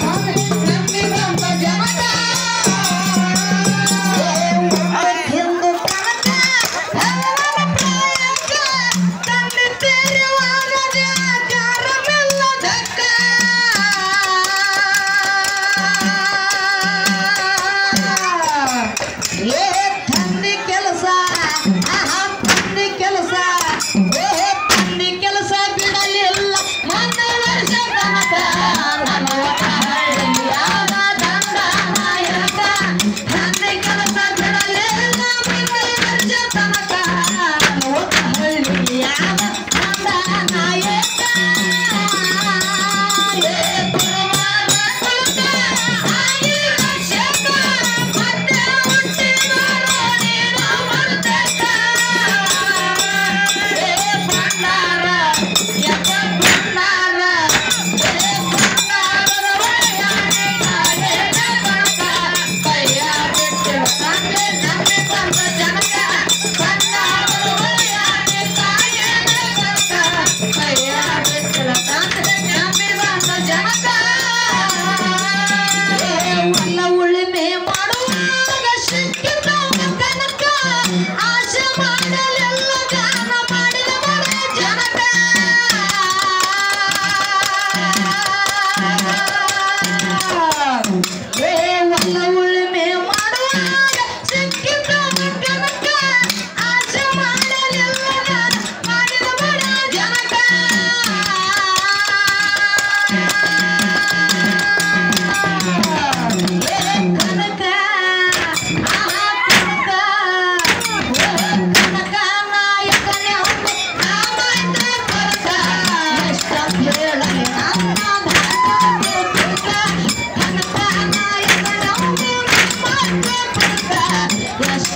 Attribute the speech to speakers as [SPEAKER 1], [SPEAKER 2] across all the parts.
[SPEAKER 1] 好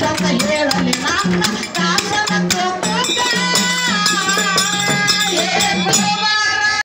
[SPEAKER 1] Santa Helena, Santa Helena, Santa Helena,